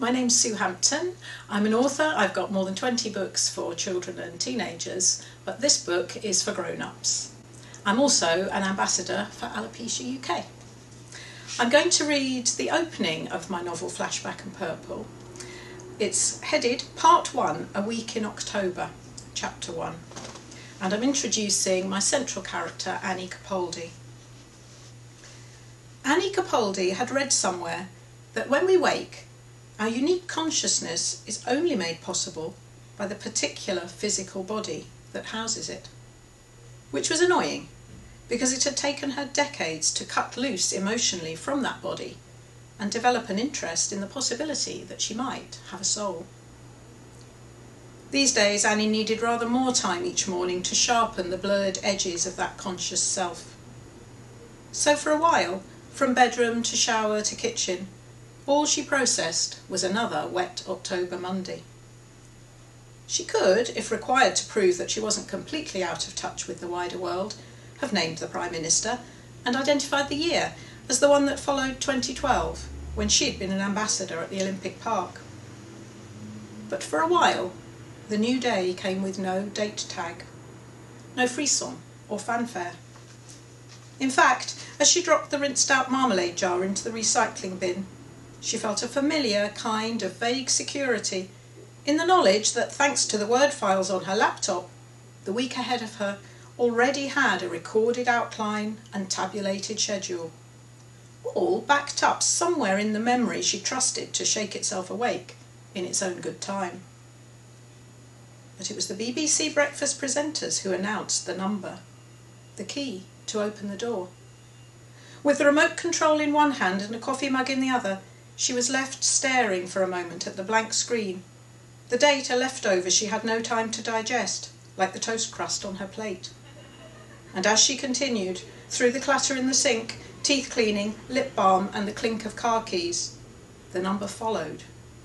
My name's Sue Hampton. I'm an author. I've got more than 20 books for children and teenagers, but this book is for grown-ups. I'm also an ambassador for Alopecia UK. I'm going to read the opening of my novel Flashback in Purple. It's headed Part 1, A Week in October, Chapter 1. And I'm introducing my central character, Annie Capaldi. Annie Capaldi had read somewhere that when we wake, our unique consciousness is only made possible by the particular physical body that houses it. Which was annoying, because it had taken her decades to cut loose emotionally from that body and develop an interest in the possibility that she might have a soul. These days, Annie needed rather more time each morning to sharpen the blurred edges of that conscious self. So, for a while, from bedroom to shower to kitchen, all she processed was another wet October Monday. She could, if required to prove that she wasn't completely out of touch with the wider world, have named the Prime Minister and identified the year as the one that followed 2012, when she'd been an ambassador at the Olympic Park. But for a while, the new day came with no date tag, no frisson or fanfare. In fact, as she dropped the rinsed out marmalade jar into the recycling bin, she felt a familiar kind of vague security in the knowledge that thanks to the word files on her laptop, the week ahead of her already had a recorded outline and tabulated schedule, all backed up somewhere in the memory she trusted to shake itself awake in its own good time. But it was the BBC breakfast presenters who announced the number, the key to open the door. With the remote control in one hand and a coffee mug in the other, she was left staring for a moment at the blank screen. The data left over she had no time to digest, like the toast crust on her plate. And as she continued, through the clatter in the sink, teeth cleaning, lip balm, and the clink of car keys, the number followed,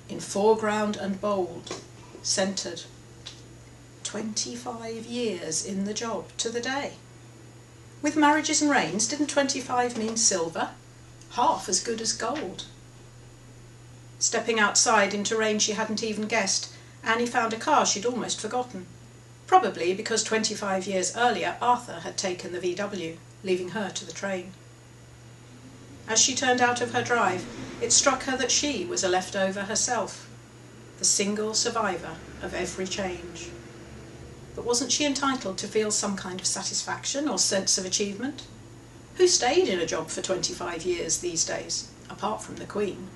in foreground and bold, centred. Twenty-five years in the job to the day. With marriages and reigns, didn't 25 mean silver? Half as good as gold. Stepping outside into rain she hadn't even guessed, Annie found a car she'd almost forgotten. Probably because 25 years earlier Arthur had taken the VW, leaving her to the train. As she turned out of her drive, it struck her that she was a leftover herself, the single survivor of every change. But wasn't she entitled to feel some kind of satisfaction or sense of achievement? Who stayed in a job for 25 years these days, apart from the Queen?